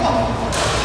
Tamam.